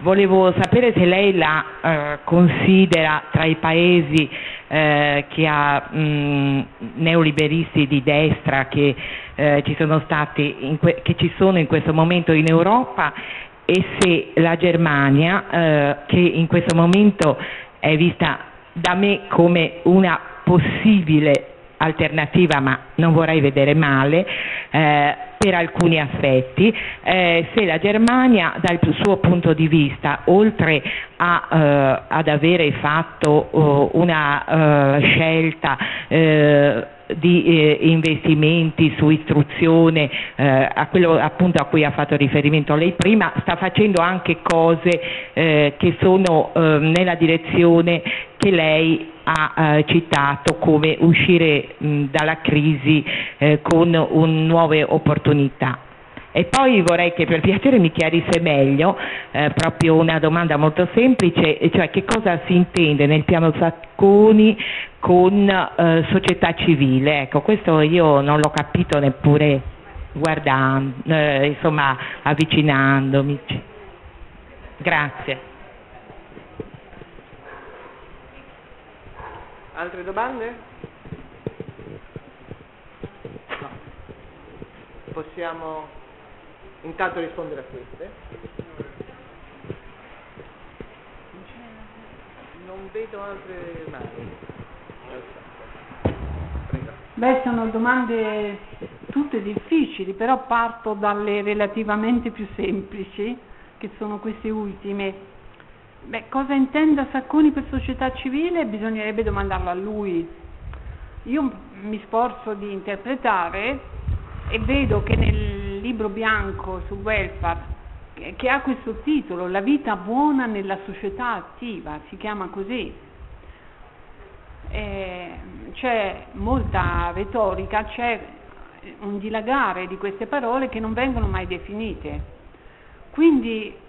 Volevo sapere se lei la eh, considera tra i paesi eh, che ha mh, neoliberisti di destra che, eh, ci que- che ci sono in questo momento in Europa e se la Germania, eh, che in questo momento è vista da me come una possibile alternativa, ma non vorrei vedere male, eh, per alcuni aspetti, eh, se la Germania dal suo punto di vista, oltre a, eh, ad avere fatto uh, una uh, scelta eh, di eh, investimenti su istruzione, eh, a quello appunto a cui ha fatto riferimento lei prima, sta facendo anche cose eh, che sono ehm, nella direzione che lei ha eh, citato come uscire mh, dalla crisi eh, con un, nuove opportunità. E poi vorrei che per piacere mi chiarisse meglio, eh, proprio una domanda molto semplice, cioè che cosa si intende nel piano Sacconi con eh, società civile? Ecco, questo io non l'ho capito neppure guardando, eh, insomma, avvicinandomi. Grazie.
Altre domande? No. Possiamo intanto rispondere a queste. Non vedo altre mani.
Beh, sono domande tutte difficili, però parto dalle relativamente più semplici, che sono queste ultime. Beh, cosa intenda Sacconi per società civile? Bisognerebbe domandarlo a lui. Io mi sforzo di interpretare e vedo che nel libro bianco sul welfare, che ha questo titolo, La vita buona nella società attiva, si chiama così, eh, c'è molta retorica, c'è un dilagare di queste parole che non vengono mai definite. Quindi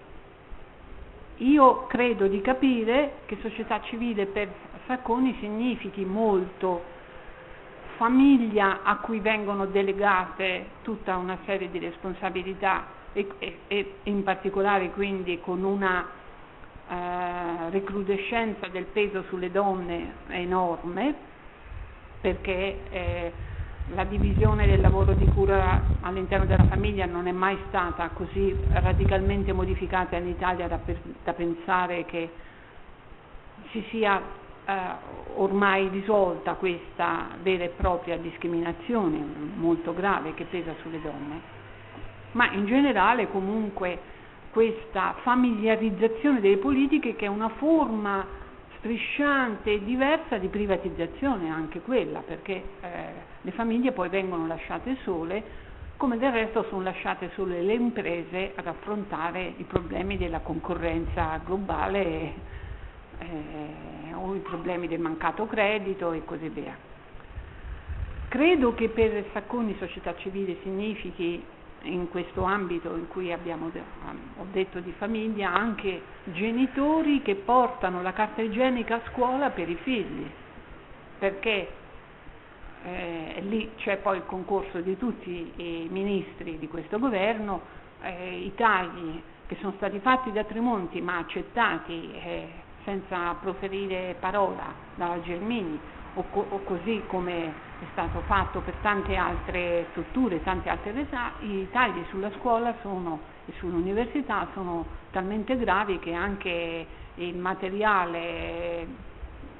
io credo di capire che società civile per Sacconi significhi molto. Famiglia a cui vengono delegate tutta una serie di responsabilità e, e, in particolare quindi con una eh, recrudescenza del peso sulle donne enorme perché eh, la divisione del lavoro di cura all'interno della famiglia non è mai stata così radicalmente modificata in Italia da, per, da pensare che si sia eh, ormai risolta questa vera e propria discriminazione molto grave che pesa sulle donne, ma in generale comunque questa familiarizzazione delle politiche che è una forma strisciante e diversa di privatizzazione anche quella, perché eh, le famiglie poi vengono lasciate sole, come del resto sono lasciate sole le imprese ad affrontare i problemi della concorrenza globale eh, o i problemi del mancato credito e così via. Credo che per Sacconi società civile significhi in questo ambito in cui abbiamo ho detto di famiglia anche genitori che portano la carta igienica a scuola per i figli, perché eh, lì c'è poi il concorso di tutti i ministri di questo governo, eh, i tagli che sono stati fatti da Tremonti ma accettati eh, senza proferire parola dalla Gelmini o, co- o così come è stato fatto per tante altre strutture, tante altre realtà, i tagli sulla scuola sono, e sull'università sono talmente gravi che anche il materiale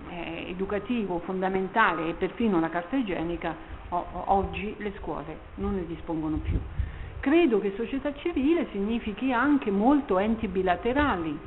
eh, educativo fondamentale e perfino la carta igienica o, oggi le scuole non ne dispongono più. Credo che società civile significhi anche molto enti bilaterali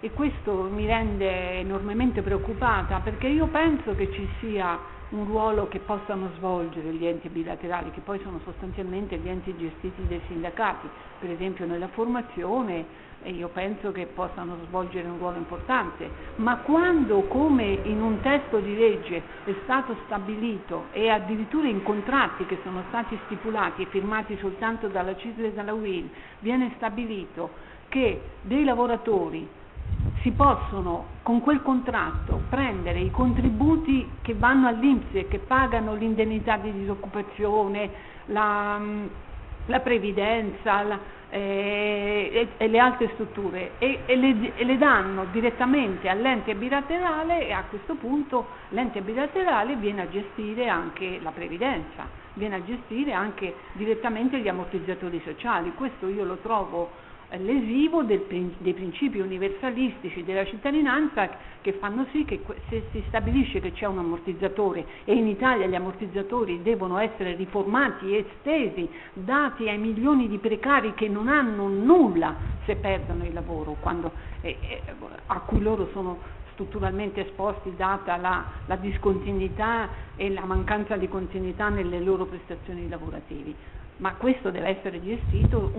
e questo mi rende enormemente preoccupata perché io penso che ci sia un ruolo che possano svolgere gli enti bilaterali, che poi sono sostanzialmente gli enti gestiti dai sindacati, per esempio nella formazione, e io penso che possano svolgere un ruolo importante, ma quando come in un testo di legge è stato stabilito e addirittura in contratti che sono stati stipulati e firmati soltanto dalla CISL e dalla UIL, viene stabilito che dei lavoratori si possono con quel contratto prendere i contributi che vanno all'Inps e che pagano l'indennità di disoccupazione, la, la previdenza la, eh, e, e, le altre strutture e, e, le, e, le, danno direttamente all'ente bilaterale e a questo punto l'ente bilaterale viene a gestire anche la previdenza, viene a gestire anche direttamente gli ammortizzatori sociali. Questo io lo trovo lesivo del, dei principi universalistici della cittadinanza che fanno sì che se si stabilisce che c'è un ammortizzatore e in Italia gli ammortizzatori devono essere riformati estesi, dati ai milioni di precari che non hanno nulla se perdono il lavoro, quando, eh, eh, a cui loro sono strutturalmente esposti data la, la discontinuità e la mancanza di continuità nelle loro prestazioni lavorative ma questo deve essere gestito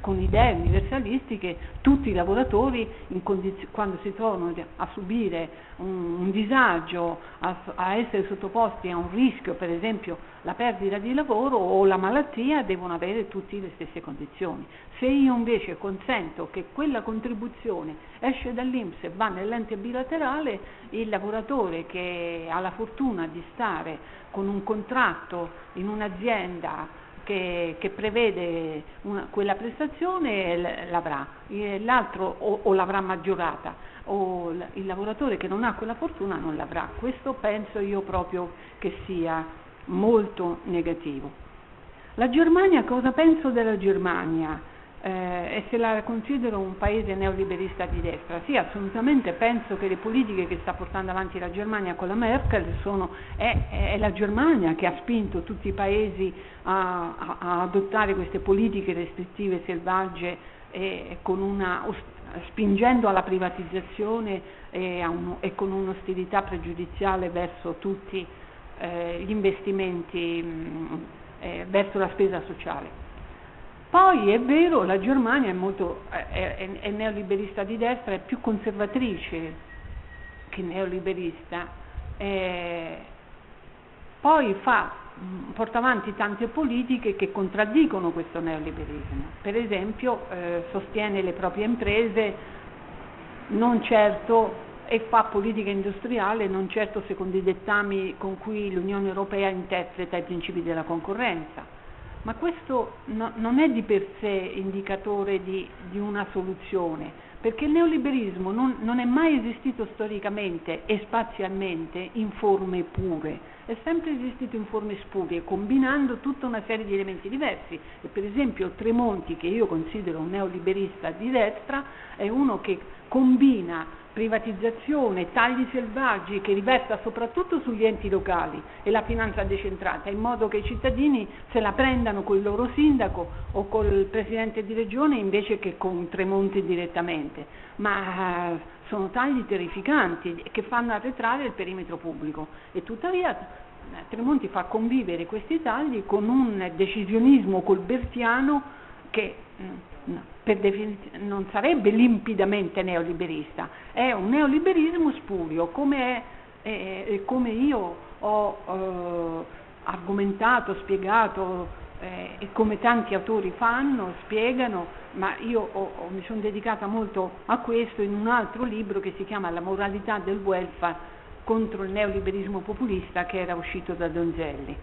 con idee universalistiche, tutti i lavoratori condiz- quando si trovano a subire un, un disagio, a, a, essere sottoposti a un rischio, per esempio la perdita di lavoro o la malattia, devono avere tutte le stesse condizioni. Se io invece consento che quella contribuzione esce dall'Inps e va nell'ente bilaterale, il lavoratore che ha la fortuna di stare con un contratto in un'azienda che, che prevede una, quella prestazione l'avrà, l'altro o, o l'avrà maggiorata o il lavoratore che non ha quella fortuna non l'avrà. Questo penso io proprio che sia molto negativo. La Germania, cosa penso della Germania? Eh, e se la considero un paese neoliberista di destra. Sì, assolutamente penso che le politiche che sta portando avanti la Germania con la Merkel sono, è, è la Germania che ha spinto tutti i paesi a, a, a adottare queste politiche restrittive selvagge e, una, spingendo alla privatizzazione e, un, e, con un'ostilità pregiudiziale verso tutti eh, gli investimenti, mh, eh, verso la spesa sociale. Poi è vero, la Germania è, molto, è, è, è neoliberista di destra, è più conservatrice che neoliberista, eh, poi fa, porta avanti tante politiche che contraddicono questo neoliberismo. Per esempio eh, sostiene le proprie imprese non certo e fa politica industriale non certo secondo i dettami con cui l'Unione Europea interpreta i principi della concorrenza ma questo no, non è di per sé indicatore di, di una soluzione, perché il neoliberismo non, non, è mai esistito storicamente e spazialmente in forme pure, è sempre esistito in forme spurie, combinando tutta una serie di elementi diversi. E per esempio Tremonti, che io considero un neoliberista di destra, è uno che combina privatizzazione, tagli selvaggi che riversa soprattutto sugli enti locali e la finanza decentrata, in modo che i cittadini se la prendano col loro sindaco o col presidente di regione invece che con Tremonti direttamente. Ma eh, sono tagli terrificanti che fanno arretrare il perimetro pubblico e tuttavia eh, Tremonti fa convivere questi tagli con un decisionismo colbertiano che per definizione non sarebbe limpidamente neoliberista, è un neoliberismo spurio, come, è, come io ho eh, argomentato, spiegato eh, e come tanti autori fanno, spiegano, ma io ho, ho, mi sono dedicata molto a questo in un altro libro che si chiama La moralità del welfare contro il neoliberismo populista che era uscito da Donzelli.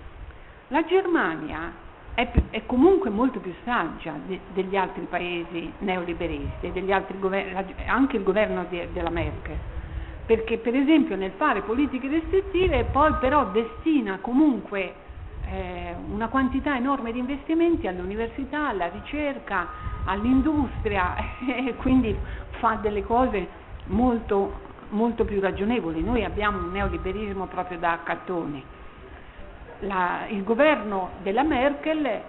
La Germania è, è comunque molto più saggia de, degli altri paesi neoliberisti, governi, anche il governo di, della Merkel, perché per esempio nel fare politiche restrittive poi però destina comunque eh, una quantità enorme di investimenti all'università, alla ricerca, all'industria *laughs* e quindi fa delle cose molto, molto più ragionevoli. Noi abbiamo un neoliberismo proprio da accattoni la, il governo della Merkel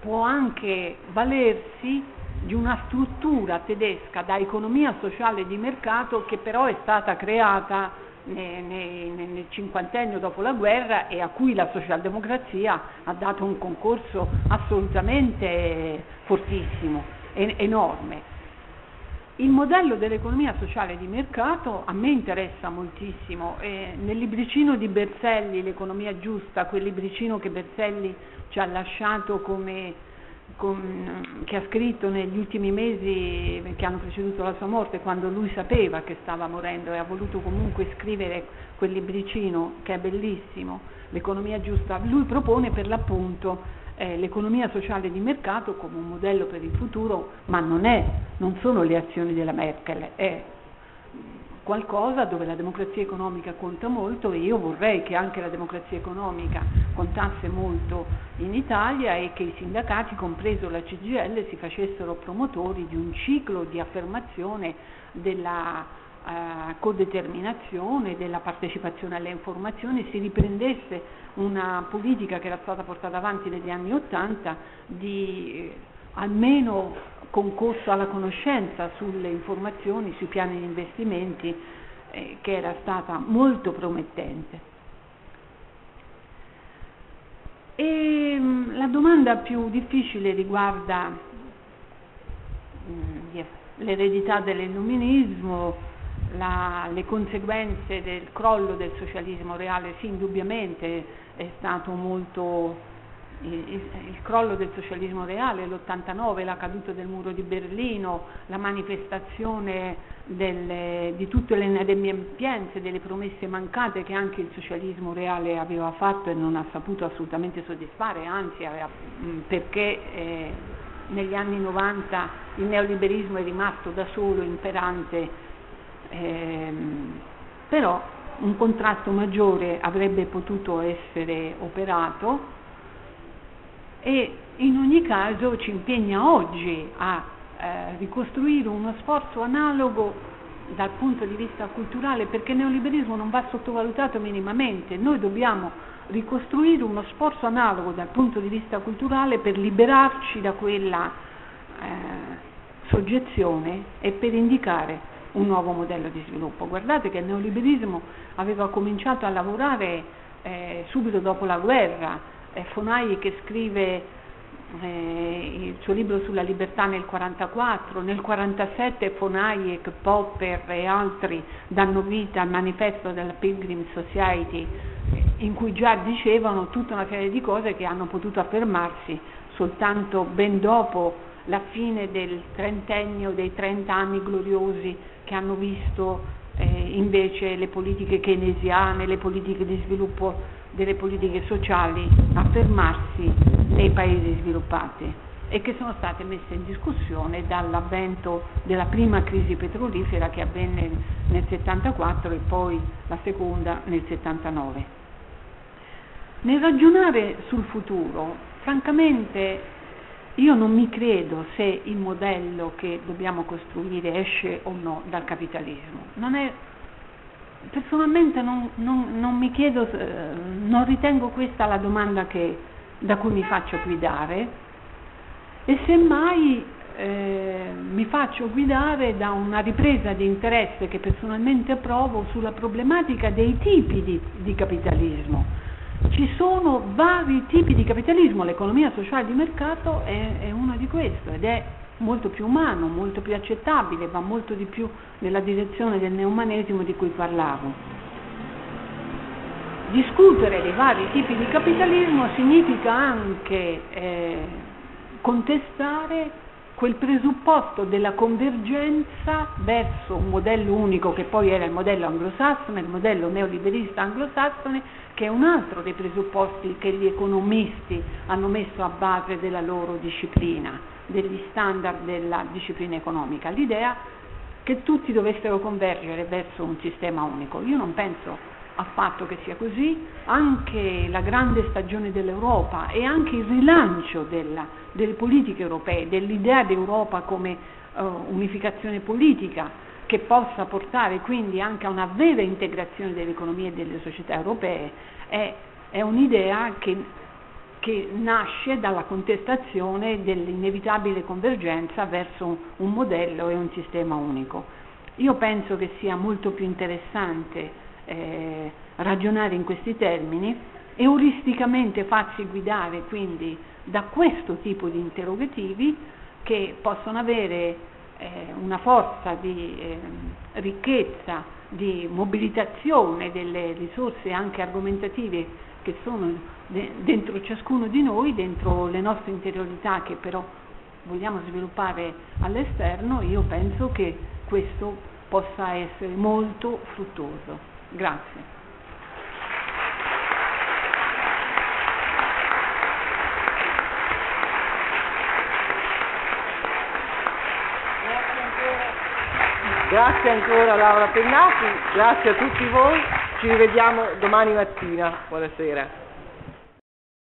può anche valersi di una struttura tedesca da economia sociale di mercato che però è stata creata nel, nel cinquantennio dopo la guerra e a cui la socialdemocrazia ha dato un concorso assolutamente fortissimo, enorme. Il modello dell'economia sociale di mercato a me interessa moltissimo. Eh, nel libricino di Berzelli, L'economia giusta, quel libricino che Berzelli ci ha lasciato come, con, che ha scritto negli ultimi mesi che hanno preceduto la sua morte, quando lui sapeva che stava morendo e ha voluto comunque scrivere quel libricino che è bellissimo, L'economia giusta, lui propone per l'appunto eh, l'economia sociale di mercato come un modello per il futuro, ma non, è, non sono le azioni della Merkel, è qualcosa dove la democrazia economica conta molto e io vorrei che anche la democrazia economica contasse molto in Italia e che i sindacati, compreso la CGL, si facessero promotori di un ciclo di affermazione della eh, codeterminazione, della partecipazione alle informazioni, si riprendesse una politica che era stata portata avanti negli anni Ottanta di eh, almeno concorso alla conoscenza sulle informazioni, sui piani di investimenti, eh, che era stata molto promettente. E la domanda più difficile riguarda mm, l'eredità dell'illuminismo, la, le conseguenze del crollo del socialismo reale, sì, indubbiamente è stato molto il, il, crollo del socialismo reale, l'89, la caduta del muro di Berlino, la manifestazione delle, di tutte le inadempienze, delle promesse mancate che anche il socialismo reale aveva fatto e non ha saputo assolutamente soddisfare, anzi aveva, perché eh, negli anni 90 il neoliberismo è rimasto da solo imperante, ehm, però un contratto maggiore avrebbe potuto essere operato e in ogni caso ci impegna oggi a eh, ricostruire uno sforzo analogo dal punto di vista culturale perché il neoliberismo non va sottovalutato minimamente, noi dobbiamo ricostruire uno sforzo analogo dal punto di vista culturale per liberarci da quella eh, soggezione e per indicare un nuovo modello di sviluppo. Guardate che il neoliberismo aveva cominciato a lavorare eh, subito dopo la guerra, eh, Fonai che scrive eh, il suo libro sulla libertà nel 1944, nel 1947 von Popper e altri danno vita al manifesto della Pilgrim Society in cui già dicevano tutta una serie di cose che hanno potuto affermarsi soltanto ben dopo la fine del trentennio, dei 30 anni gloriosi che hanno visto eh, invece le politiche keynesiane, le politiche di sviluppo delle politiche sociali affermarsi nei paesi sviluppati e che sono state messe in discussione dall'avvento della prima crisi petrolifera che avvenne nel 74 e poi la seconda nel 79. Nel ragionare sul futuro, francamente io non mi credo se il modello che dobbiamo costruire esce o no dal capitalismo. Non è personalmente non, non, non, mi chiedo, eh, non ritengo questa la domanda che, da cui mi faccio guidare e semmai eh, mi faccio guidare da una ripresa di interesse che personalmente provo sulla problematica dei tipi di, di capitalismo. Ci sono vari tipi di capitalismo, l'economia sociale di mercato è, è uno di questi ed è molto più umano, molto più accettabile, va molto di più nella direzione del neumanesimo di cui parlavo. Discutere dei vari tipi di capitalismo significa anche eh, contestare quel presupposto della convergenza verso un modello unico che poi era il modello anglosassone, il modello neoliberista anglosassone, che è un altro dei presupposti che gli economisti hanno messo a base della loro disciplina degli standard della disciplina economica, l'idea che tutti dovessero convergere verso un sistema unico. Io non penso affatto che sia così, anche la grande stagione dell'Europa e anche il rilancio della, delle politiche europee, dell'idea d'Europa come uh, unificazione politica, che possa portare quindi anche a una vera integrazione dell'economia e delle società europee, è, è un'idea che che nasce dalla contestazione dell'inevitabile convergenza verso un modello e un sistema unico. Io penso che sia molto più interessante eh, ragionare in questi termini, euristicamente farsi guidare quindi da questo tipo di interrogativi che possono avere eh, una forza di eh, ricchezza, di mobilitazione delle risorse anche argomentative che sono dentro ciascuno di noi, dentro le nostre interiorità che però vogliamo sviluppare all'esterno, io penso che questo possa essere molto fruttuoso. Grazie.
Grazie ancora Laura Pennacchi, grazie a tutti voi, ci rivediamo domani mattina, buonasera.